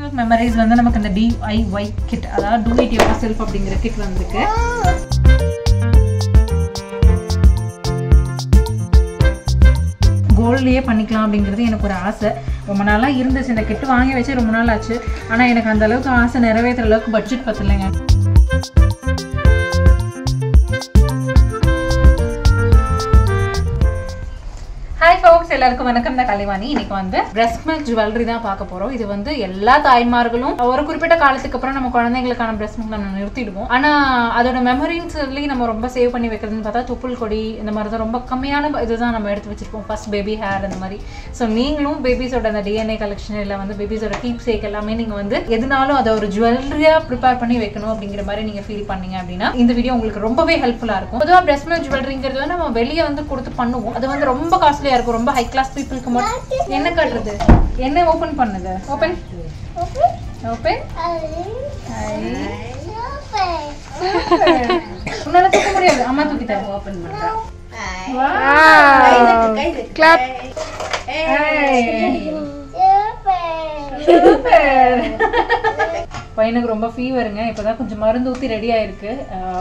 Memories வந்து நமக்கு இந்த டிஐஒய் கிட் அதாவது டூ இட் யோர் செல்ஃப் அப்படிங்கிற கிட் வந்திருக்கு. கோல்ட்லேயே பண்ணிக்கலாம் அப்படிங்கிறது எனக்கு ஒரு ஆசை. ரொம்ப நாளாக இருந்துச்சு இந்த கிட் வாங்கி வச்சு ரொம்ப நாள் ஆச்சு. ஆனால் எனக்கு அந்த அளவுக்கு ஆசை நிறைவேற்றுற அளவுக்கு பட்ஜெட் பத்தலைங்க. எல்லாருக்கும் வணக்கம். தான் கலைவாணி. இன்னைக்கு வந்து பிரஸ்ட் மில்க் ஜுவல்லரி தான் பார்க்க போறோம். இது வந்து எல்லா தாய்மார்களும் ஒரு குறிப்பிட்ட காலத்துக்கு அப்புறம் நம்ம குழந்தைங்களுக்கான பிரஸ்ட் மில்க் நம்ம நிறுத்திடுவோம். ஆனா அதோட மெமரின்னு நம்ம ரொம்ப சேவ் பண்ணி வைக்கிறதுன்னு பார்த்தா துப்புள் கொடி இந்த மாதிரி தான் ரொம்ப கம்மியான இதுதான் நம்ம எடுத்து வச்சிருப்போம். ஃபர்ஸ்ட் பேபி ஹேர் அந்த மாதிரி. ஸோ நீங்களும் பேபிஸோட அந்த டிஎன்ஏ கலெக்ஷன் இல்லை வந்து பேபிஸோட கீப் சேக் எல்லாமே நீங்க வந்து எதுனாலும் அதை ஒரு ஜுவல்லரியா ப்ரிப்பேர் பண்ணி வைக்கணும் அப்படிங்கிற மாதிரி நீங்க ஃபீல் பண்ணீங்க அப்படின்னா இந்த வீடியோ உங்களுக்கு ரொம்பவே ஹெல்ப்ஃபுல்லா இருக்கும். பொதுவாக பிரஸ்ட் மில்க் ஜுவல்லரிங்கிறது வந்து நம்ம வெளியே வந்து கொடுத்து பண்ணுவோம். அது வந்து ரொம்ப காஸ்ட்லியா இருக்கும். ரொம்ப ஹை கிளாஸ் பீப்புளுக்கு மட்டும் என்ன காட்டுறது? என்ன ஓபன் பண்ணுது? ஓபன் ஓபன் உன்னால தூக்க முடியாது. அம்மா தூக்கி தரேன். ஓபன் பண்றேன் கிளாப் பையனுக்கு ரொம்ப ஃபீவருங்க இப்போதான் கொஞ்சம் மருந்து ஊற்றி ரெடி ஆயிருக்கு.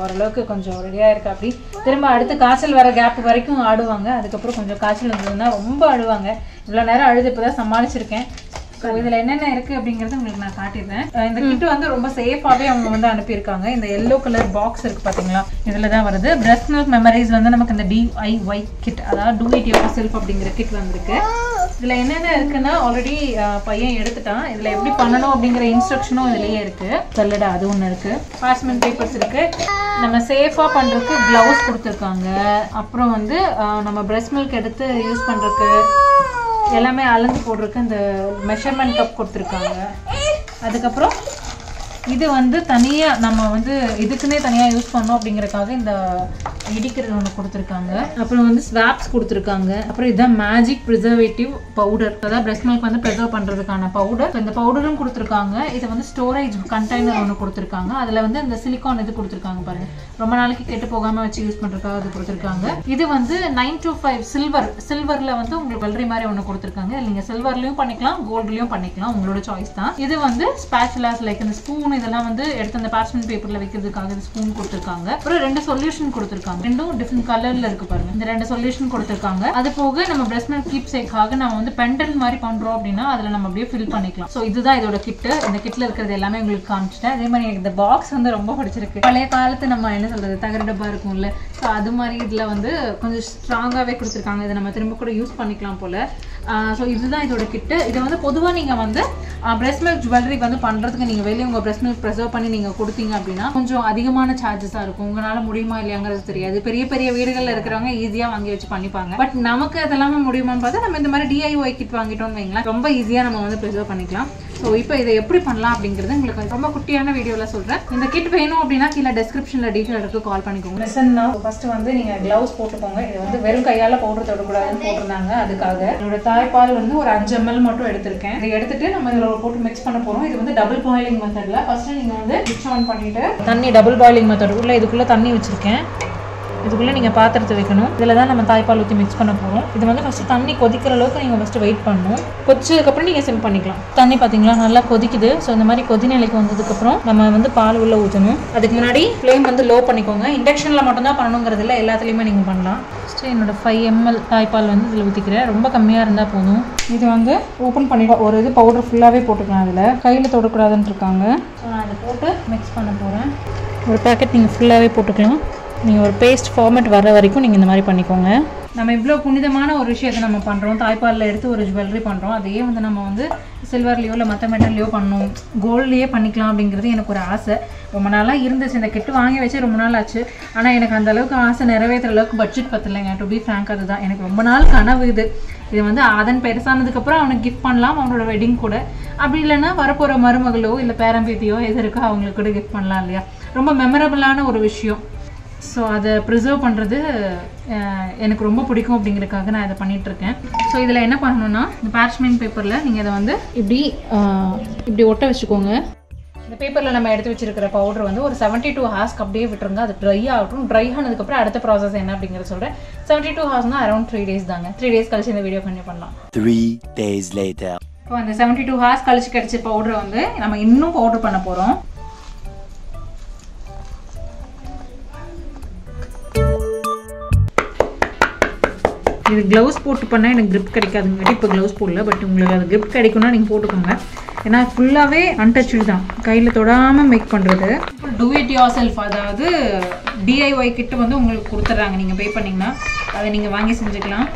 ஓரளவுக்கு கொஞ்சம் ரெடி ஆயிருக்கு அப்படி. திரும்ப அடுத்து காய்ச்சல் வர கேப் வரைக்கும் ஆடுவாங்க. அதுக்கப்புறம் கொஞ்சம் காய்ச்சல் வந்ததுன்னா ரொம்ப ஆடுவாங்க. இவ்வளோ நேரம் அழுது இப்போதான் சமாளிச்சிருக்கேன். ஸோ இதில் என்னென்ன இருக்குது அப்படிங்கறத உங்களுக்கு நான் காட்டிடுறேன். இந்த கிட் வந்து ரொம்ப சேஃபாகவே அவங்க வந்து அனுப்பியிருக்காங்க. இந்த எல்லோ கலர் பாக்ஸ் இருக்குது பார்த்தீங்களா இதில் தான் வருது. பிரஸ்ட் மில்க் மெமரிஸ் வந்து நமக்கு இந்த டிஐஒய் கிட் அதாவது டூ இட் யோர் செல்ஃப் அப்படிங்கிற கிட் வந்திருக்கு. இதில் என்னென்ன இருக்குன்னா ஆல்ரெடி பையன் எடுத்துட்டான். இதில் எப்படி பண்ணணும் அப்படிங்கிற இன்ஸ்ட்ரக்ஷனும் இதுலேயே இருக்குது சொல்லடா அது ஒன்று இருக்குது பாஸ்மெண்ட் பேப்பர்ஸ் இருக்குது நம்ம சேஃபாக பண்ணுறதுக்கு க்ளவுஸ் கொடுத்துருக்காங்க. அப்புறம் வந்து நம்ம பிரஸ்ட் மில்க் எடுத்து யூஸ் பண்ணுறதுக்கு எல்லாமே அளந்து போடுறதுக்கு இந்த மெஷர்மெண்ட் கப் கொடுத்துருக்காங்க. அதுக்கப்புறம் இது வந்து தனியாக நம்ம வந்து இதுக்குன்னே தனியாக யூஸ் பண்ணோம் அப்படிங்கிறக்காக இந்த இடிக்கிறது ஒன்று கொடுத்துருக்காங்க. அப்புறம் வந்து ஸ்வாப்ஸ் கொடுத்துருக்காங்க. அப்புறம் இதுதான் மேஜிக் ப்ரிசர்வேட்டிவ் பவுடர் அதாவது பிரஸ்ட் மில்க் வந்து ப்ரிசர்வ் பண்ணுறதுக்கான பவுடர் இந்த பவுடரும் கொடுத்துருக்காங்க. இது வந்து ஸ்டோரேஜ் கண்டெய்னர் ஒன்று கொடுத்துருக்காங்க. அதில் வந்து இந்த சிலிக்கான் இது கொடுத்துருக்காங்க பாருங்க. ரொம்ப நாளைக்கு கெட்டு போகாமல் வச்சு யூஸ் பண்ணுறதுக்காக அது கொடுத்துருக்காங்க. இது வந்து நைன் டு ஃபைவ் சில்வர் சில்வரில் வந்து உங்களுக்கு வெள்ளரி மாதிரி ஒன்று கொடுத்துருக்காங்க. நீங்கள் சில்வர்லையும் பண்ணிக்கலாம் கோல்ட்லேயும் பண்ணிக்கலாம். உங்களோட சாய்ஸ் தான். இது வந்து ஸ்பேச்சுலாஸ் லைக் இந்த ஸ்பூன் இதெல்லாம் வந்து எடுத்து அந்த பேஷன் பேப்பரில் வைக்கிறதுக்காக இந்த ஸ்பூன் கொடுத்துருக்காங்க. அப்புறம் ரெண்டு சொல்யூஷன் கொடுத்துருக்காங்க. ரெண்டும் டிஃப்ரெண்ட் கலர்ல இருக்கு பாருங்க. இந்த ரெண்டு சொல்யூஷன் கொடுத்துருக்காங்க. அது போக நம்ம பிரஸ்ட் மில்க் கீப் சேக்காக நம்ம வந்து பெண்டல் மாதிரி பண்றோம் அப்படின்னா அதுல நம்ம அப்படியே ஃபில் பண்ணிக்கலாம். ஸோ இதுதான் இதோட கிட்டு இந்த கிட்ல இருக்கிறது எல்லாமே உங்களுக்கு காமிச்சிட்டேன். அதே மாதிரி இந்த பாக்ஸ் வந்து ரொம்ப பிடிச்சிருக்கு. பழைய காலத்து நம்ம என்ன சொல்றது தகர டப்பா இருக்கும்ல. ஸோ அது மாதிரி இதுல வந்து கொஞ்சம் ஸ்ட்ராங்காவே கொடுத்துருக்காங்க. இதை நம்ம திரும்ப கூட யூஸ் பண்ணிக்கலாம் போல. ஸோ இதுதான் இதோட கிட்டு. இதை வந்து பொதுவாக நீங்கள் வந்து பிரஸ்ட் மில்க் ஜுவல்லரி வந்து பண்ணுறதுக்கு நீங்கள் வெளியே உங்கள் பிரஸ்ட் மில்க் ப்ரிசர்வ் பண்ணி நீங்கள் கொடுத்தீங்க அப்படின்னா கொஞ்சம் அதிகமான சார்ஜஸாக இருக்கும். உங்களால் முடியுமா இல்லையாங்கிறது தெரியாது. பெரிய பெரிய வீடுகளில் இருக்கிறவங்க ஈஸியாக வாங்கி வச்சு பண்ணிப்பாங்க. பட் நமக்கு அதெல்லாமே முடியுமான்னு பார்த்தா நம்ம இந்த மாதிரி டிஐஒய் கிட் வாங்கிட்டோம்னு வைங்களா ரொம்ப ஈஸியாக நம்ம வந்து ப்ரிசர்வ் பண்ணிக்கலாம். ஸோ இப்போ இதை எப்படி பண்ணலாம் அப்படிங்கிறது உங்களுக்கு ரொம்ப குட்டியான வீடியோவில் சொல்கிறேன் இந்த கிட் வேணும் அப்படின்னா கீழே டெஸ்கிரிப்ஷனில் டீட்டெயில் இருக்கு. கால் பண்ணிக்கோங்க. லெசன்னா ஃபர்ஸ்ட் வந்து நீங்கள் க்ளவுஸ் போட்டுக்கோங்க. இது வந்து வெறும் கையால் பவுடர் தொடக்கூடாதுன்னு போட்டிருந்தாங்க அதுக்காக. என்னோட தாய்ப்பால் வந்து ஒரு அஞ்சு எம்எல் மட்டும் எடுத்திருக்கேன். இதை எடுத்துட்டு நம்ம இதில் போட்டு மிக்ஸ் பண்ண போகிறோம் இது வந்து டபுள் பாயிலிங் மெத்தடில் ஃபர்ஸ்ட் நீங்கள் வந்து மிக்ஸ் ஆன் பண்ணிட்டு தண்ணி டபுள் பாயிலிங் மெத்தட் உள்ள இதுக்குள்ளே தண்ணி வச்சிருக்கேன். இதுக்குள்ளே நீங்கள் பாத்திரத்தை வைக்கணும். இதில் தான் நம்ம தாய்ப்பால் ஊற்றி மிக்ஸ் பண்ண போகிறோம் இது வந்து ஃபஸ்ட்டு தண்ணி கொதிக்கிற அளவுக்கு நீங்கள் ஃபஸ்ட்டு வெயிட் பண்ணணும். கொச்சதுக்கப்புறம் நீங்கள் சிம் பண்ணிக்கலாம். தண்ணி பார்த்தீங்களா? நல்லா கொதிக்குது. ஸோ இந்த மாதிரி கொதிநிலைக்கு வந்ததுக்கப்புறம் நம்ம வந்து பால் உள்ளே ஊற்றணும். அதுக்கு முன்னாடி ஃப்ளேம் வந்து லோ பண்ணிக்கோங்க. இண்டக்ஷனில் மட்டும்தான் பண்ணணுங்கிறது இல்லை. எல்லாத்துலேயுமே நீங்கள் பண்ணலாம். ஃபஸ்ட்டு என்னோடய ஃபைவ் எம்எல் தாய்ப்பால் வந்து இதில் ஊற்றிக்கிறேன். ரொம்ப கம்மியாக இருந்தால் போதும். இது வந்து ஓப்பன் பண்ணிக்கலாம் ஒரு இது பவுடர் ஃபுல்லாகவே போட்டுக்கலாம் அதில் கையில் தொடக்கூடாதுன்னு இருக்காங்க. ஸோ நான் அதை போட்டு மிக்ஸ் பண்ண போகிறேன் ஒரு பேக்கெட் நீங்கள் ஃபுல்லாகவே போட்டுக்கலாம். நீங்கள் ஒரு பேஸ்ட் ஃபார்மேட் வர வரைக்கும் நீங்கள் இந்த மாதிரி பண்ணிக்கோங்க. நம்ம இவ்வளோ புனிதமான ஒரு விஷயத்தை நம்ம பண்ணுறோம் தாய்ப்பாலில் எடுத்து ஒரு ஜுவல்லரி பண்ணுறோம் அதையே வந்து நம்ம வந்து சில்வர்லேயோ இல்லை மற்ற மெட்டல்லையோ பண்ணணும் கோல்ட்லேயே பண்ணிக்கலாம் அப்படிங்கிறது எனக்கு ஒரு ஆசை. ரொம்ப நாளாக இருந்துச்சு. இந்த கெட்டு வாங்கி வச்சு ரொம்ப நாள் ஆச்சு. ஆனால் எனக்கு அந்த அளவுக்கு ஆசை நிறைவேற்றுற அளவுக்கு பட்ஜெட் பத்தலைங்க. டு பி ஃப்ரேங்க் அதுதான். எனக்கு ரொம்ப நாள் கனவு இது. இது வந்து அதன் பெருசானதுக்கப்புறம் அவனுக்கு கிஃப்ட் பண்ணலாம். அவனோட வெட்டிங் கூட. அப்படி இல்லைன்னா வரப்போகிற மருமகளோ இல்லை பேரம்பேத்தியோ எது இருக்கோ அவங்களுக்கு கூட கிஃப்ட் பண்ணலாம் இல்லையா? ரொம்ப மெமரபிளான ஒரு விஷயம். ஸோ அதை ப்ரிசர்வ் பண்ணுறது எனக்கு ரொம்ப பிடிக்கும் அப்படிங்கிறதுக்காக நான் இதை பண்ணிட்டு இருக்கேன் ஸோ இதில் என்ன பண்ணணும்னா இந்த பார்ச்மெண்ட் பேப்பரில் நீங்கள் இதை வந்து இப்படி இப்படி ஒட்ட வச்சுக்கோங்க. இந்த பேப்பரில் நம்ம எடுத்து வச்சிருக்கிற பவுடர் வந்து ஒரு செவன்ட்டி டூ ஹார்ஸ்க்கு அப்படியே விட்டுருங்க. அது ட்ரை ஆகட்டும். ட்ரை ஆனதுக்கப்புறம் அடுத்த ப்ராசஸ் என்ன அப்படிங்கிறத சொல்கிறேன் செவன்ட்டி டூ ஹார்ஸ்னால் அரௌண்ட் த்ரீ டேஸ் தாங்க. த்ரீ டேஸ் கழிச்சு இந்த வீடியோ கண்டிப்பாக பண்ணலாம். Three days later. இப்போ அந்த செவன்ட்டி டூ ஹார்ஸ் கழிச்சு கிடைச்ச பவுடரை வந்து நம்ம இன்னும் பவுடர் பண்ண போகிறோம் இது க்ளவுஸ் போட்டு பண்ணால் எனக்கு grip கிடைக்காதுங்காட்டி இப்போ க்ளவுஸ் போடல பட் உங்களுக்கு அது grip கிடைக்கும்னா நீங்கள் போட்டுக்கோங்க. ஏன்னா ஃபுல்லாகவே அன்டச்சு தான். கையில் தொடாமல் மேக் பண்ணுறது டூ இட் யோர் செல்ஃப் அதாவது டிஐஒய் கிட்ட வந்து உங்களுக்கு கொடுத்துட்றாங்க. நீங்கள் பே பண்ணிங்கன்னா அதை நீங்கள் வாங்கி செஞ்சுக்கலாம்.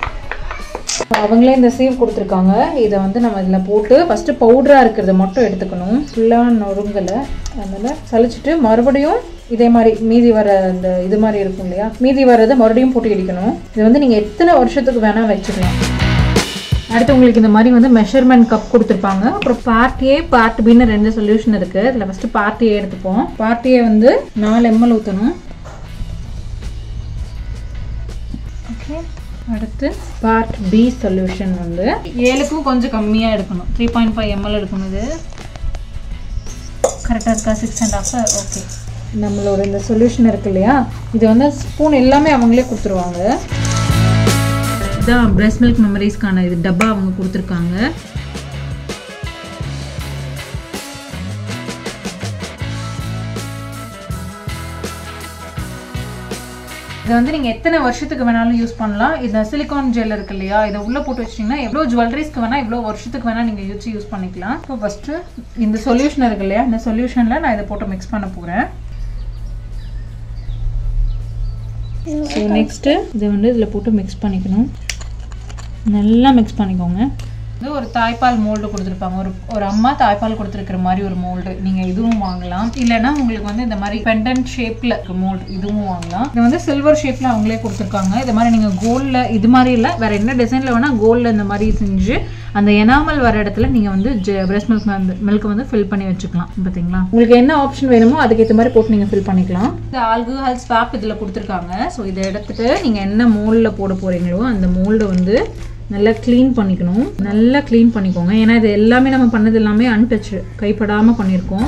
அவங்களே இந்த சீவ் கொடுத்துருக்காங்க. இதை வந்து நம்ம இதில் போட்டு ஃபஸ்ட்டு பவுடராக இருக்கிறத மட்டும் எடுத்துக்கணும். ஃபுல்லாக நொறுங்கலை. அதனால் சலிச்சுட்டு மறுபடியும் இதே மாதிரி மீதி வர அந்த இது மாதிரி இருக்கும் இல்லையா? மீதி வர்றதை மறுபடியும் போட்டு இடிக்கணும் இது வந்து நீங்கள் எத்தனை வருஷத்துக்கு வேணால் வச்சுக்கலாம். அடுத்து உங்களுக்கு இந்த மாதிரி வந்து மெஷர்மெண்ட் கப் கொடுத்துருப்பாங்க. அப்புறம் பார்ட் ஏ பார்ட் பின்னு ரெண்டு சொல்யூஷன் இருக்குது இதில் ஃபஸ்ட்டு பார்ட் ஏ எடுத்துப்போம். பார்ட் ஏ வந்து நாலு எம்எல் ஊற்றணும் ஓகே அடுத்து பார்ட் பி சொல்யூஷன் வந்து ஏழுக்கும் கொஞ்சம் கம்மியாக எடுக்கணும். த்ரீ பாயிண்ட் ஃபைவ் எம்எல் எடுக்கணும் இது. கரெக்டாக இருக்கா? சிக்ஸ் அண்ட் ஆஃப் ஓகே நம்மளோட இந்த சொல்யூஷன் இருக்கு இல்லையா? இது வந்து ஸ்பூன் எல்லாமே அவங்களே கொடுத்துருவாங்க. இதான் பிரஸ்ட் மில்க் மெமரிஸ்க்கான இது டப்பா அவங்க கொடுத்துருக்காங்க. இதை வந்து நீங்கள் எத்தனை வருஷத்துக்கு வேணாலும் யூஸ் பண்ணலாம். இந்த சிலிகான் ஜெல் இருக்கு இல்லையா? இதை உள்ளே போட்டு வச்சிட்டிங்கன்னா எவ்வளோ ஜுவல்லரிஸ்க்கு வேணால் எவ்வளோ வருஷத்துக்கு வேணால் நீங்கள் யூஸ் யூஸ் பண்ணிக்கலாம். இப்போ ஃபஸ்ட்டு இந்த சொல்யூஷன் இருக்கு இல்லையா? இந்த சொல்யூஷனில் நான் இதை போட்டு மிக்ஸ் பண்ண போகிறேன் ஸோ நெக்ஸ்ட்டு இதை வந்து இதில் போட்டு மிக்ஸ் பண்ணிக்கணும். நல்லா மிக்ஸ் பண்ணிக்கோங்க. இது ஒரு தாய்ப்பால் மோல்டு கொடுத்துருப்பாங்க. ஒரு ஒரு அம்மா தாய்ப்பால் கொடுத்துருக்கிற மாதிரி ஒரு மோல்டு நீங்கள் இதுவும் வாங்கலாம். இல்லைன்னா உங்களுக்கு வந்து இந்த மாதிரி பெண்டன்ட் ஷேப்பில் மோல்டு இதுவும் வாங்கலாம். இது வந்து சில்வர் ஷேப்பில் அவங்களே கொடுத்துருக்காங்க. இது மாதிரி நீங்கள் கோல்டில் இது மாதிரி இல்லை வேறு என்ன டிசைனில் வேணால் கோல்டில் இந்த மாதிரி செஞ்சு அந்த எனாமல் வர இடத்துல நீங்கள் வந்து பிரஸ்ட் மில்க் வந்து மில்க் வந்து ஃபில் பண்ணி வச்சுக்கலாம். பார்த்தீங்களா உங்களுக்கு என்ன ஆப்ஷன் வேணுமோ அதுக்கேற்ற மாதிரி போட்டு நீங்கள் ஃபில் பண்ணிக்கலாம். இந்த ஆல்கஹால் ஸ்வாப் இதில் கொடுத்துருக்காங்க. ஸோ இதை எடுத்துட்டு நீங்கள் என்ன மோல்டில் போட போகிறீங்களோ அந்த மோல்டு வந்து நல்லா க்ளீன் பண்ணிக்கணும். நல்லா க்ளீன் பண்ணிக்கோங்க. ஏன்னா இது எல்லாமே நம்ம பண்ணது எல்லாமே அன்டச் கைப்படாமல் பண்ணியிருக்கோம்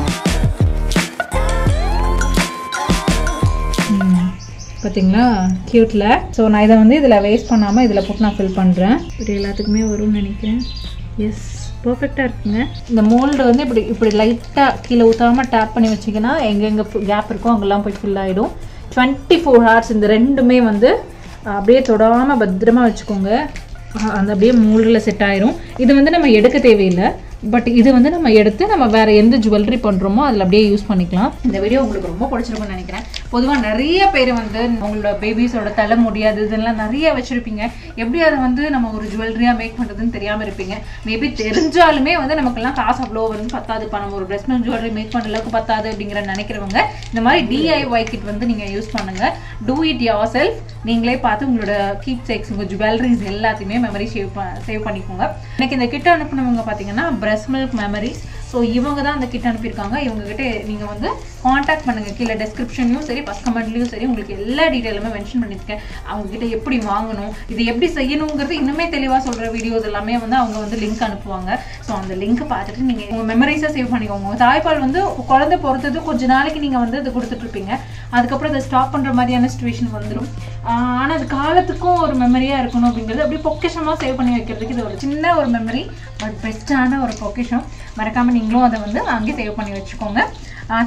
பார்த்தீங்களா க்யூட்டில் ஸோ நான் இதை வந்து இதில் வேஸ்ட் பண்ணாமல் இதில் போட்டு நான் ஃபில் பண்ணுறேன் இப்படி எல்லாத்துக்குமே வரும்னு நினைக்கிறேன். எஸ் பர்ஃபெக்டாக இருக்குங்க. இந்த மோல்டு வந்து இப்படி இப்படி லைட்டாக கீழே ஊற்றாமல் டேப் பண்ணி வச்சிங்கன்னா எங்கெங்கே கேப் இருக்கோ அங்கெல்லாம் போய் ஃபில் ஆகிடும் டுவெண்ட்டி ஃபோர் ஹவர்ஸ் இந்த ரெண்டுமே வந்து அப்படியே தொடாமல் பத்திரமா வச்சுக்கோங்க. அந்த அப்படியே மூலில் செட் ஆயிரும். இது வந்து நம்ம எடுக்க தேவையில்லை. பட் இது வந்து நம்ம எடுத்து நம்ம வேற எந்த ஜுவல்லரி பண்ணுறோமோ அதில் அப்படியே யூஸ் பண்ணிக்கலாம். இந்த வீடியோ உங்களுக்கு ரொம்ப பிடிச்சிருக்கும்னு நினைக்கிறேன். பொதுவாக நிறைய பேர் வந்து உங்களோட பேபிஸோட தலை முடியாது இதெல்லாம் நிறைய வச்சுருப்பீங்க. எப்படி அதை வந்து நம்ம ஒரு ஜுவல்லரியாக மேக் பண்ணுறதுன்னு தெரியாமல் இருப்பீங்க? மேபி தெரிஞ்சாலுமே வந்து நமக்கெல்லாம் காசு அவ்வளோ வந்து பத்தாதுப்பா நம்ம ஒரு ட்ரெஸ் ஜுவல்லரி மேக் பண்ண அளவுக்கு பத்தாது அப்படிங்கிற நினைக்கிறவங்க இந்த மாதிரி டிஐஒய் கிட் வந்து நீங்கள் யூஸ் பண்ணுங்க. டூ இட் யோர் செல்ஃப் நீங்களே பார்த்து உங்களோட கீப் சேக்ஸ் உங்கள் ஜுவல்லரிஸ் எல்லாத்தையுமே மெமரி சேவ் சேவ் பண்ணிக்கோங்க. எனக்கு இந்த கிட்ட அனுப்புனவங்க பார்த்தீங்கன்னா பிரஸ் மில்க் மெமரிஸ் ஸோ இவங்க தான் அந்த கிட் அனுப்பியிருக்காங்க. இவங்க கிட்ட நீங்கள் வந்து காண்டாக்ட் பண்ணுங்க. கீழே டெஸ்கிரிப்ஷன்லையும் சரி ஃபஸ்ட் கமெண்ட்லையும் சரி உங்களுக்கு எல்லா டீட்டெயிலுமே மென்ஷன் பண்ணியிருக்கேன். அவங்ககிட்ட எப்படி வாங்கணும் இது எப்படி செய்யணுங்கிறது இன்னுமே தெளிவாக சொல்கிற வீடியோஸ் எல்லாமே வந்து அவங்க வந்து லிங்க் அனுப்புவாங்க. ஸோ அந்த லிங்க் பார்த்துட்டு நீங்கள் உங்கள் மெமரிஸை சேவ் பண்ணிக்கோங்க. உங்கள் தாய்ப்பால் வந்து குழந்தை பொறுத்தது கொஞ்ச நாளைக்கு நீங்கள் வந்து இது கொடுத்துட்ருப்பீங்க. அதுக்கப்புறம் அதை ஸ்டாப் பண்ணுற மாதிரியான சுச்சுவேஷன் வந்துடும் ஆனால் அது காலத்துக்கும் ஒரு மெமரியாக இருக்கணும் அப்படிங்கிறது அப்படியே பொக்கேஷமாக சேவ் பண்ணி வைக்கிறதுக்கு இது ஒரு சின்ன ஒரு மெமரி பட் பெஸ்ட்டான ஒரு பொக்கேஷம். மறக்காமல் நீங்களும் அதை வந்து அங்கே சேவ் பண்ணி வச்சுக்கோங்க.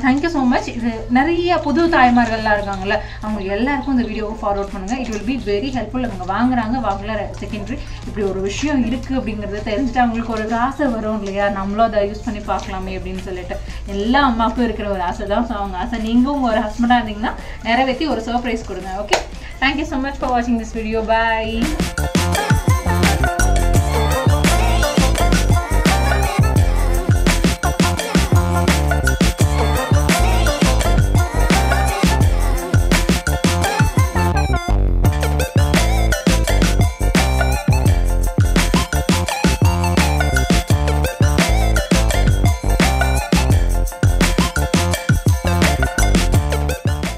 தேங்க்யூ ஸோ மச் இது நிறைய புது தாய்மார்கள்லாம் இருக்காங்கல்ல அவங்க எல்லாருக்கும் இந்த வீடியோவை ஃபார்வர்ட் பண்ணுங்கள் it will be very helpful அவங்க வாங்குறாங்க வாங்கல செகண்டரி இப்படி ஒரு விஷயம் இருக்குது அப்படிங்கிறத தெரிஞ்சுட்டு அவங்களுக்கு ஒரு ஆசை வரும் இல்லையா? நம்மளும் அதை யூஸ் பண்ணி பார்க்கலாமே அப்படின்னு சொல்லிட்டு. எல்லா அம்மாவுக்கும் இருக்கிற ஒரு ஆசை தான். ஸோ அவங்க ஆசை நீங்கள் உங்கள் ஒரு ஹஸ்பண்டாக இருந்தீங்கன்னா நிறைவேற்றி ஒரு சர்ப்ரைஸ் கொடுங்க okay thank you so much for வாட்சிங் திஸ் வீடியோ பாய்